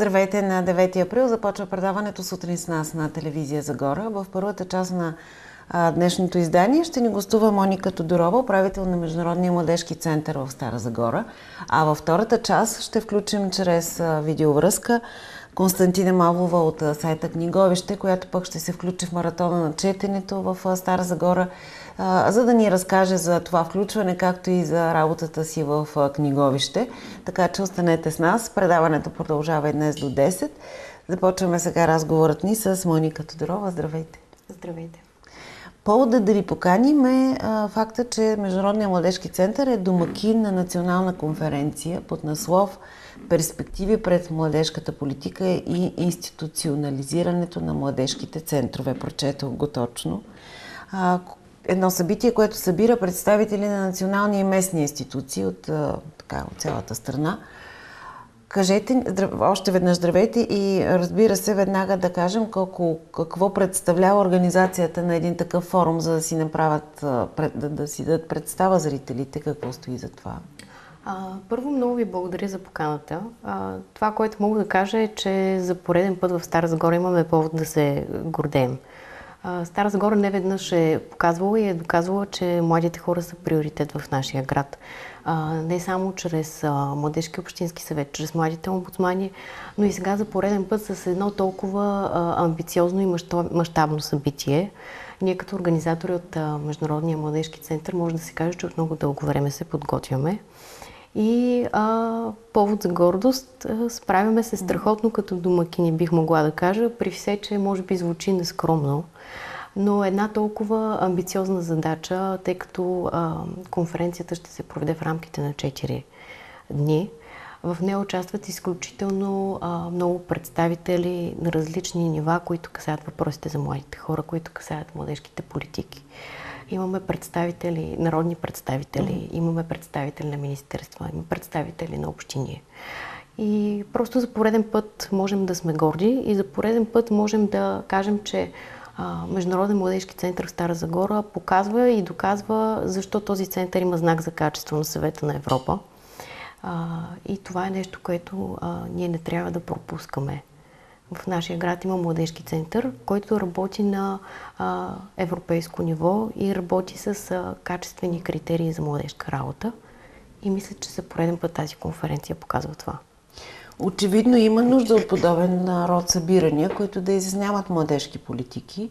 Здравейте на 9 април. Започва предаването сутрин с нас на телевизия Загора. В първата част на днешното издание ще ни гостува Моника Тодорова, управител на Международния младежки център в Стара Загора. А във втората част ще включим чрез видеовръзка Константина Мавлова от сайта Книговище, която пък ще се включи в маратона на четенето в Стара Загора за да ни разкаже за това включване, както и за работата си в книговище. Така че останете с нас. Предаването продължава и днес до 10. Започваме сега разговорът ни с Моника Тодорова. Здравейте! Здравейте! Поводът да ви поканим е факта, че Международния младежки център е домакин на национална конференция под наслов Перспективи пред младежката политика и институционализирането на младежките центрове. Прочетох го точно едно събитие, което събира представители на национални и местни институции от, така, от цялата страна. Кажете, още веднъж здравейте и разбира се, веднага да кажем колко, какво представлява организацията на един такъв форум, за да си направят, да, да си дадат представа зрителите, какво стои за това. А, първо много ви благодаря за поканата. А, това, което мога да кажа е, че за пореден път в Стара Загора имаме повод да се гордеем. Стара Загора не веднъж е показвала и е доказвала, че младите хора са приоритет в нашия град. Не само чрез Младежки общински съвет, чрез младите омбудсмани, но и сега за пореден път с едно толкова амбициозно и мащабно събитие. Ние като организатори от Международния младежки център може да се каже, че от много дълго време се подготвяме. И а, повод за гордост, а, справяме се страхотно като домакини, бих могла да кажа, при все, че може би звучи нескромно но една толкова амбициозна задача, тъй като а, конференцията ще се проведе в рамките на 4 дни. В нея участват изключително а, много представители на различни нива, които касаят въпросите за младите хора, които касаят младежките политики. Имаме представители, народни представители, mm-hmm. имаме представители на министерства, имаме представители на общини. И просто за пореден път можем да сме горди и за пореден път можем да кажем, че Международен младежки център в Стара Загора показва и доказва защо този център има знак за качество на съвета на Европа. и това е нещо, което ние не трябва да пропускаме. В нашия град има младежки център, който работи на европейско ниво и работи с качествени критерии за младежка работа. И мисля, че за пореден път тази конференция показва това. Очевидно има нужда от подобен род събирания, които да изясняват младежки политики,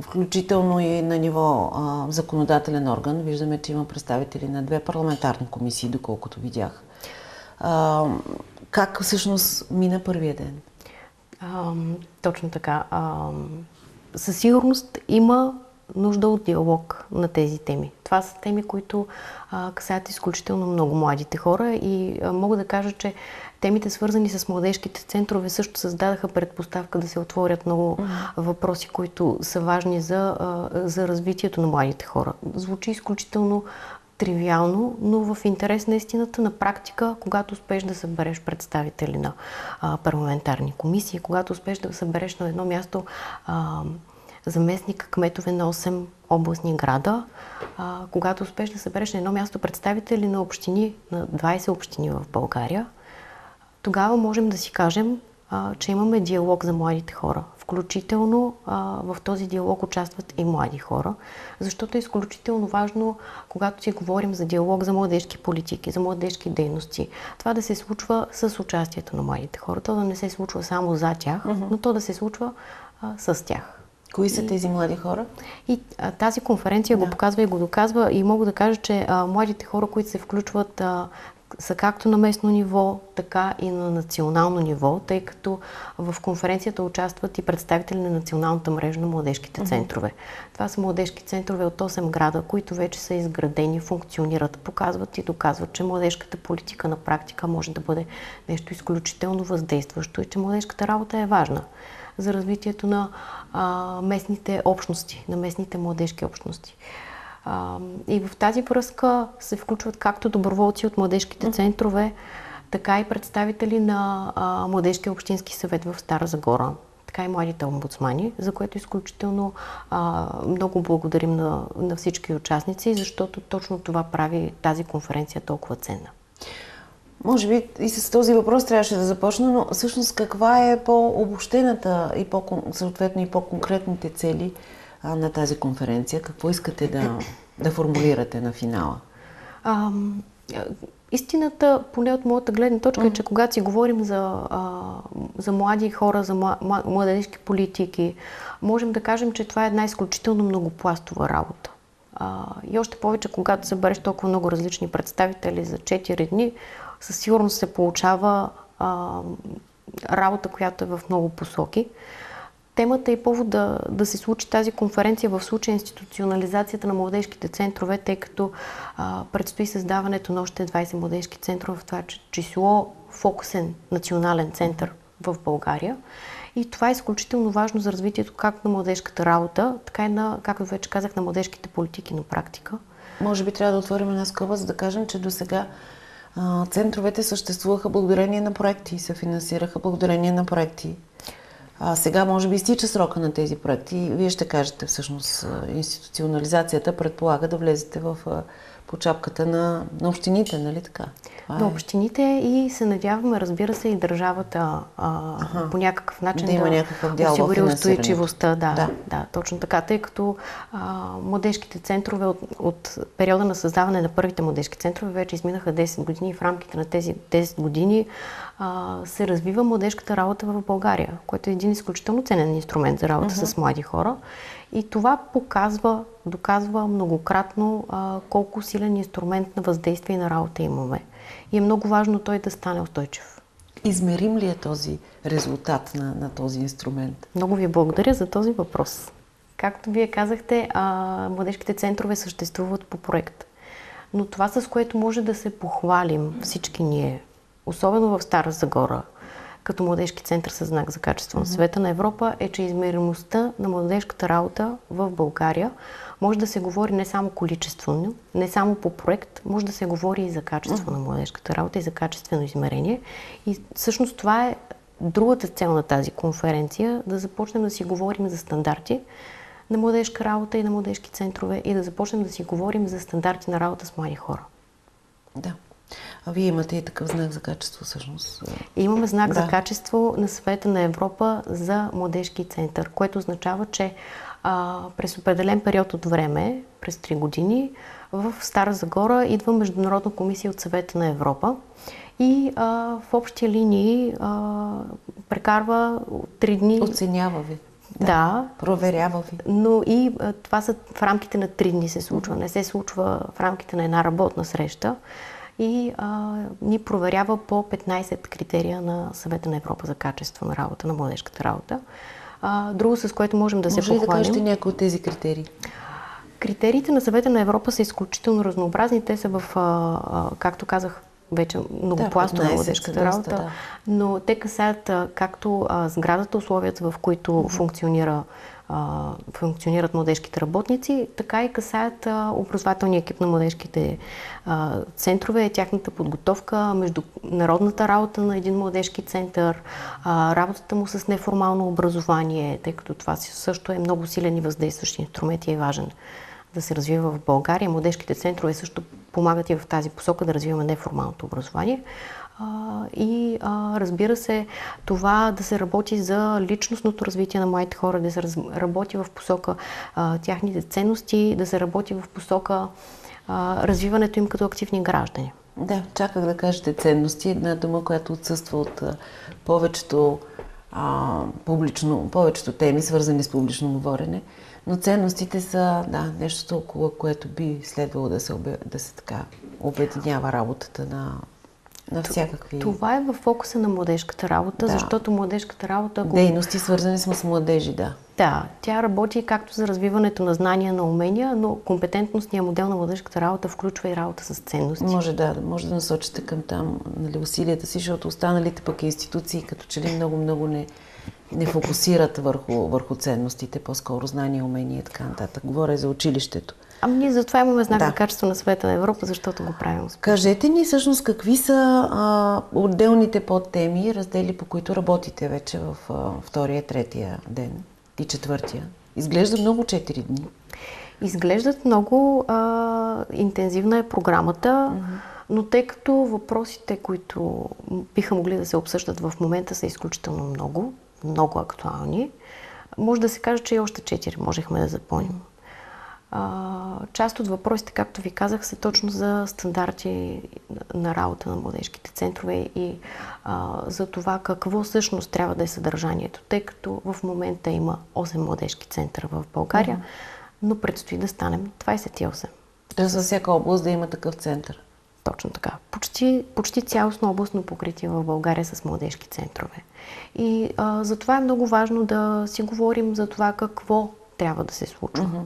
включително и на ниво а, законодателен орган. Виждаме, че има представители на две парламентарни комисии, доколкото видях. А, как всъщност мина първия ден? А, точно така. А, със сигурност има нужда от диалог на тези теми. Това са теми, които а, касаят изключително много младите хора и а, мога да кажа, че Темите, свързани с младежките центрове, също създадаха предпоставка да се отворят много mm-hmm. въпроси, които са важни за, за развитието на младите хора. Звучи изключително тривиално, но в интерес на истината, на практика, когато успеш да събереш представители на а, парламентарни комисии, когато успеш да събереш на едно място а, заместник кметове на 8 областни града, а, когато успеш да събереш на едно място представители на общини, на 20 общини в България, тогава можем да си кажем, а, че имаме диалог за младите хора. Включително а, в този диалог участват и млади хора, защото е изключително важно, когато си говорим за диалог за младежки политики, за младежки дейности, това да се случва с участието на младите хора. То да не се случва само за тях, uh-huh. но то да се случва а, с тях. Кои са тези млади хора? И а, тази конференция да. го показва и го доказва и мога да кажа, че а, младите хора, които се включват а, са както на местно ниво, така и на национално ниво, тъй като в конференцията участват и представители на Националната мрежа на младежките центрове. Mm-hmm. Това са младежки центрове от 8 града, които вече са изградени, функционират, показват и доказват, че младежката политика на практика може да бъде нещо изключително въздействащо и че младежката работа е важна за развитието на а, местните общности, на местните младежки общности. И в тази връзка се включват както доброволци от младежките центрове, така и представители на Младежкия общински съвет в Стара Загора, така и младите омбудсмани, за което изключително а, много благодарим на, на всички участници, защото точно това прави тази конференция толкова ценна. Може би и с този въпрос трябваше да започна, но всъщност каква е по-обобщената и по, съответно и по-конкретните цели на тази конференция? Какво искате да, да формулирате на финала? А, истината, поне от моята гледна точка, е, че когато си говорим за, а, за млади хора, за младежки политики, можем да кажем, че това е една изключително многопластова работа. А, и още повече, когато събереш толкова много различни представители за 4 дни, със сигурност се получава а, работа, която е в много посоки. Темата е повод да, да се случи тази конференция в случая институционализацията на младежките центрове, тъй като а, предстои създаването на още 20 младежки центрове, в това число фокусен национален център в България. И това е изключително важно за развитието както на младежката работа, така и на, както вече казах, на младежките политики на практика. Може би трябва да отворим една скоба, за да кажем, че до сега центровете съществуваха благодарение на проекти и се финансираха благодарение на проекти. А сега може би изтича срока на тези проекти. Вие ще кажете всъщност институционализацията предполага да влезете в по чапката на, на общините, нали така? на е. общините и се надяваме, разбира се, и държавата а, ага. по някакъв начин да, има да осигури устойчивостта. Да, да. да, точно така, тъй като а, младежките центрове от, от периода на създаване на първите младежки центрове вече изминаха 10 години и в рамките на тези 10 години а, се развива младежката работа в България, което е един изключително ценен инструмент за работа uh-huh. с млади хора. И това показва, доказва многократно а, колко силен инструмент на въздействие и на работа имаме. И е много важно той да стане устойчив. Измерим ли е този резултат на, на този инструмент? Много ви благодаря за този въпрос. Както вие казахте, а, младежките центрове съществуват по проект. Но това, с което може да се похвалим всички ние, особено в Стара Загора, като младежки център с знак за качество на света на Европа, е, че измеримостта на младежката работа в България може да се говори не само количествено, не само по проект, може да се говори и за качество на младежката работа и за качествено измерение. И всъщност това е другата цел на тази конференция, да започнем да си говорим за стандарти на младежка работа и на младежки центрове и да започнем да си говорим за стандарти на работа с млади хора. Да. А вие имате и такъв знак за качество, всъщност. Имаме знак да. за качество на съвета на Европа за младежки център, което означава, че а, през определен период от време, през 3 години, в Стара Загора идва Международна комисия от съвета на Европа и а, в общи линии а, прекарва 3 дни. Оценява ви. Да, да. Проверява ви. Но и а, това са в рамките на 3 дни се случва. Не се случва в рамките на една работна среща и а, ни проверява по 15 критерия на Съвета на Европа за качество на работа, на младежката работа. А, друго, с което можем да Може се похвалим... Може да кажете някои от тези критерии? Критериите на Съвета на Европа са изключително разнообразни. Те са в, а, а, както казах, вече многопластова да, младежката работа, да. но те касаят както а, сградата, условията, в които mm-hmm. функционира а, функционират младежките работници, така и касаят а, образователния екип на младежките а, центрове, тяхната подготовка, международната работа на един младежки център, а, работата му с неформално образование, тъй като това също е много силен и въздействащ инструмент и е важен да се развива в България. Младежките центрове също помагат и в тази посока да развиваме неформалното образование. И разбира се, това да се работи за личностното развитие на младите хора, да се работи в посока тяхните ценности, да се работи в посока развиването им като активни граждани. Да, чаках да кажете ценности. Една дума, която отсъства от повечето, а, публично, повечето теми, свързани с публично говорене. Но ценностите са да, нещо около което би следвало да се, да се така обединява работата на на всякакви... Това е в фокуса на младежката работа, да. защото младежката работа... Ако... Дейности свързани с младежи, да. Да, тя работи както за развиването на знания, на умения, но компетентностният модел на младежката работа включва и работа с ценности. Може да, може да насочите към там нали, усилията си, защото останалите пък институции като че ли много-много не, не фокусират върху, върху ценностите, по-скоро знания, умения и така нататък. Говоря за училището. Ами ние затова имаме знак да. за качество на света на Европа, защото го правим. Кажете ни всъщност какви са а, отделните подтеми, раздели по които работите вече в а, втория, третия ден и четвъртия. Изглежда много 4 дни. Изглеждат много. А, интензивна е програмата. Mm-hmm. Но тъй като въпросите, които биха могли да се обсъждат в момента, са изключително много, много актуални, може да се каже, че и още четири можехме да част от въпросите, както ви казах, са точно за стандарти на работа на младежките центрове и а, за това какво всъщност трябва да е съдържанието, тъй като в момента има 8 младежки центъра в България, mm-hmm. но предстои да станем 28. Тоест за всяка област да има такъв център? Точно така. Почти, почти цялостно областно покритие в България с младежки центрове. И а, затова е много важно да си говорим за това какво трябва да се случва. Mm-hmm.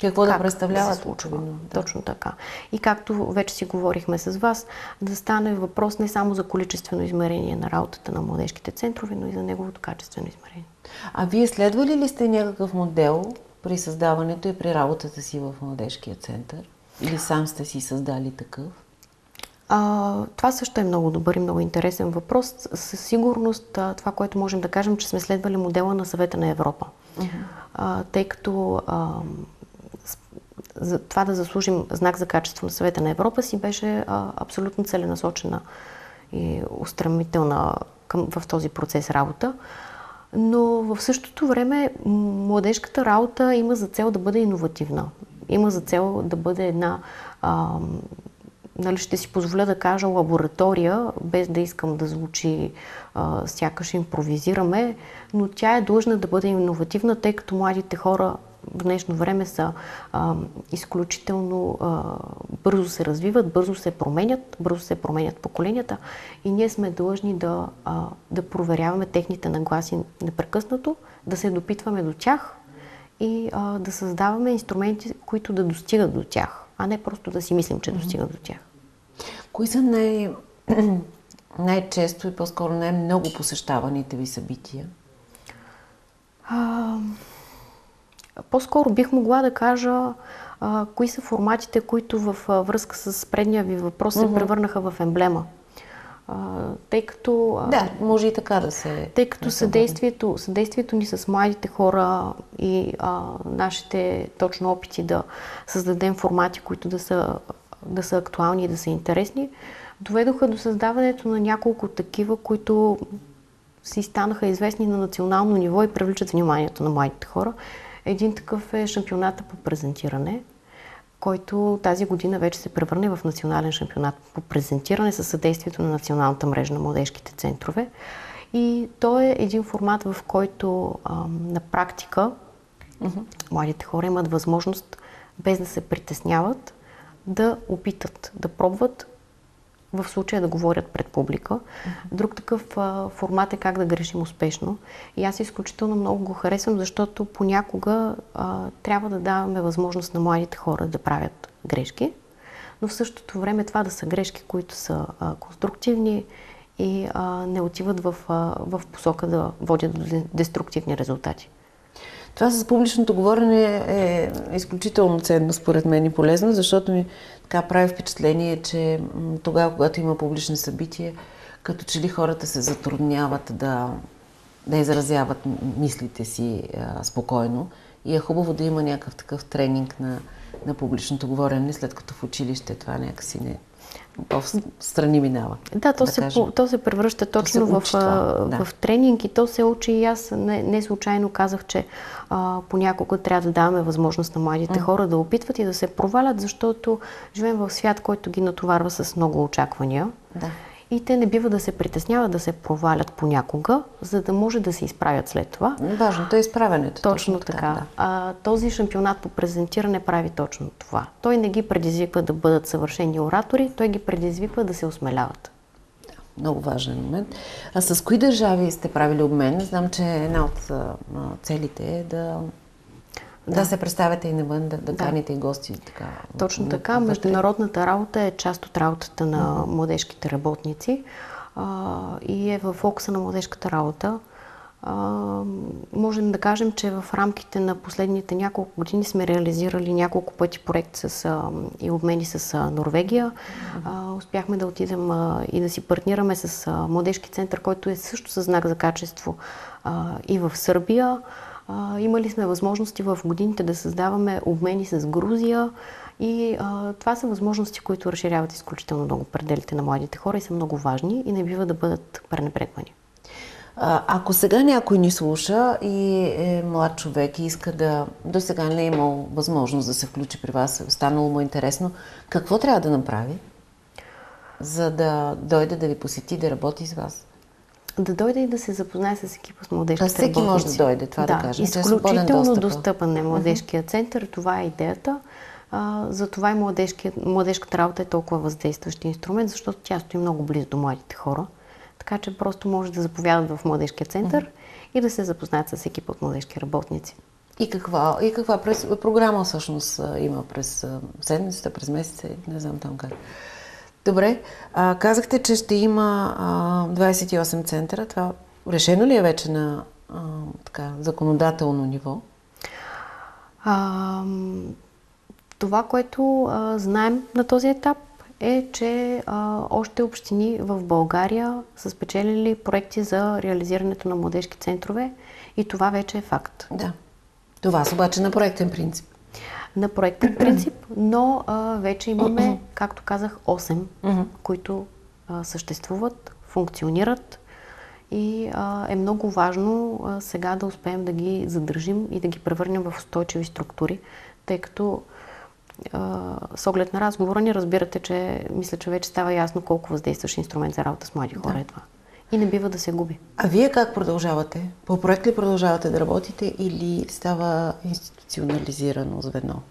Какво как да представлява да случва. Да. Точно така. И както вече си говорихме с вас, да стане въпрос не само за количествено измерение на работата на младежките центрове, но и за неговото качествено измерение. А вие следвали ли сте някакъв модел при създаването и при работата си в младежкия център? Или сам сте си създали такъв? А, това също е много добър и много интересен въпрос. Със сигурност това, което можем да кажем, че сме следвали модела на съвета на Европа. Uh-huh. А, тъй като а, за това да заслужим знак за качество на съвета на Европа си беше а, абсолютно целенасочена и устремителна към, в този процес работа. Но в същото време младежката работа има за цел да бъде иновативна. Има за цел да бъде една а, нали, ще си позволя да кажа лаборатория, без да искам да звучи а, сякаш импровизираме, но тя е длъжна да бъде иновативна, тъй като младите хора днешно време са а, изключително а, бързо се развиват, бързо се променят, бързо се променят поколенията и ние сме длъжни да, а, да проверяваме техните нагласи непрекъснато, да се допитваме до тях и а, да създаваме инструменти, които да достигат до тях, а не просто да си мислим, че достигат до тях. Кои са най- най-често и по-скоро най-много посещаваните ви събития? А, по-скоро бих могла да кажа а, кои са форматите, които в а, връзка с предния ви въпрос се превърнаха в емблема. А, тъй като... Да, може и така да се... Тъй като да съдействието, съдействието ни с младите хора и а, нашите точно опити да създадем формати, които да са, да са актуални и да са интересни, доведоха до създаването на няколко такива, които си станаха известни на национално ниво и привличат вниманието на младите хора. Един такъв е шампионата по презентиране, който тази година вече се превърне в национален шампионат по презентиране със съдействието на Националната мрежа на младежките центрове. И то е един формат, в който а, на практика uh-huh. младите хора имат възможност, без да се притесняват, да опитат, да пробват в случая да говорят пред публика. Друг такъв а, формат е как да грешим успешно. И аз изключително много го харесвам, защото понякога а, трябва да даваме възможност на младите хора да правят грешки, но в същото време това да са грешки, които са а, конструктивни и а, не отиват в, а, в посока да водят до деструктивни резултати. Това с публичното говорене е изключително ценно според мен и полезно, защото ми така прави впечатление, че тогава, когато има публични събития, като че ли хората се затрудняват да, да изразяват мислите си а, спокойно. И е хубаво да има някакъв такъв тренинг на, на публичното говорене, след като в училище това някакси не, по-страни минава. Да, то, да се, по, то се превръща точно в, да. в тренинг и то се учи и аз не, не случайно казах, че а, понякога трябва да даваме възможност на младите mm. хора да опитват и да се провалят, защото живеем в свят, който ги натоварва с много очаквания. Да и те не бива да се притесняват да се провалят понякога, за да може да се изправят след това. Важното е изправенето. Точно, точно така. така. Да. А, този шампионат по презентиране прави точно това. Той не ги предизвиква да бъдат съвършени оратори, той ги предизвиква да се осмеляват. Много важен момент. А с кои държави сте правили обмен? Знам, че една от целите е да да. да се представяте и навън, да, да каните и гости. Така, Точно така. Международната работа е част от работата на младежките работници а, и е в фокуса на младежката работа. А, можем да кажем, че в рамките на последните няколко години сме реализирали няколко пъти проект с, а, и обмени с а, Норвегия. А, успяхме да отидем а, и да си партнираме с а, младежки център, който е също със знак за качество а, и в Сърбия. А, имали сме възможности в годините да създаваме обмени с Грузия И а, това са възможности, които разширяват изключително много пределите на младите хора и са много важни и не бива да бъдат пренебрегвани. Ако сега някой ни слуша и е млад човек и иска да до сега не е имал възможност да се включи при вас, станало му интересно, какво трябва да направи, за да дойде да ви посети, да работи с вас? Да дойде и да се запознае с екипа с младежките всеки работници. може да дойде, това да, да кажем. Изключително достъпен е младежкия център, това е идеята. А, затова и младежката работа е толкова въздействащ инструмент, защото тя стои много близо до младите хора. Така че просто може да заповядат в младежкия център mm-hmm. и да се запознаят с екипа от младежки работници. И каква, и каква през, програма всъщност има през седмицата, през месеца, не знам там как. Добре, а, казахте, че ще има а, 28 центъра. Това решено ли е вече на а, така, законодателно ниво? А, това, което а, знаем на този етап е, че а, още общини в България са спечелили проекти за реализирането на младежки центрове и това вече е факт. Да. Това са обаче на проектен принцип. На проектен принцип, но а, вече имаме, както казах, 8, които а, съществуват, функционират и а, е много важно а, сега да успеем да ги задържим и да ги превърнем в устойчиви структури, тъй като с оглед на разговора ни разбирате, че мисля, че вече става ясно колко въздействащ инструмент за работа с млади хора да. е това. И не бива да се губи. А вие как продължавате? По проект ли продължавате да работите или става институционализирано звено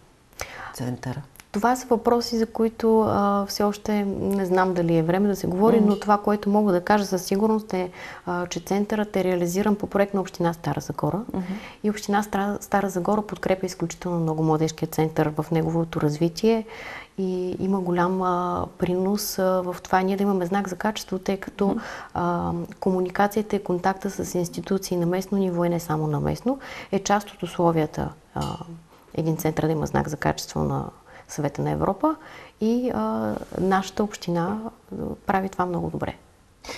центъра? Това са въпроси, за които а, все още не знам дали е време да се говори, но това, което мога да кажа със сигурност е, а, че центърът е реализиран по проект на Община Стара Загора. Uh-huh. И Община Стара, Стара Загора подкрепя изключително много младежкия център в неговото развитие и има голям а, принос а, в това ние да имаме знак за качество, тъй като а, комуникацията и контакта с институции на местно ниво и не само на местно е част от условията а, един център да има знак за качество на съвета на Европа и а, нашата община прави това много добре.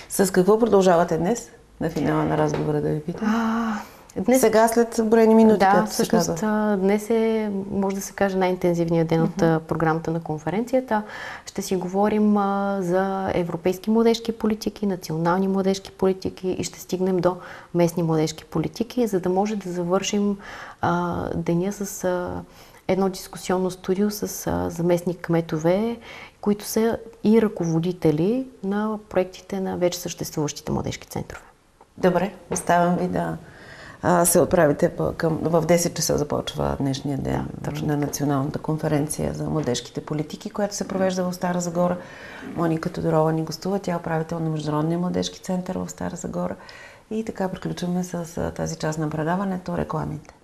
С какво продължавате днес на финала на разговора да ви питам? А, днес... Сега след броени минути, Да, всъщност днес е, може да се каже, най-интензивният ден uh-huh. от програмата на конференцията. Ще си говорим а, за европейски младежки политики, национални младежки политики и ще стигнем до местни младежки политики, за да може да завършим а, деня с а, едно дискусионно студио с заместник кметове, които са и ръководители на проектите на вече съществуващите младежки центрове. Добре, оставям ви да а, се отправите към... В 10 часа започва днешния ден да, на Националната конференция за младежките политики, която се провежда в Стара Загора. Моника Тодорова ни гостува. Тя е управител на Международния младежки център в Стара Загора. И така приключваме с тази част на предаването рекламите.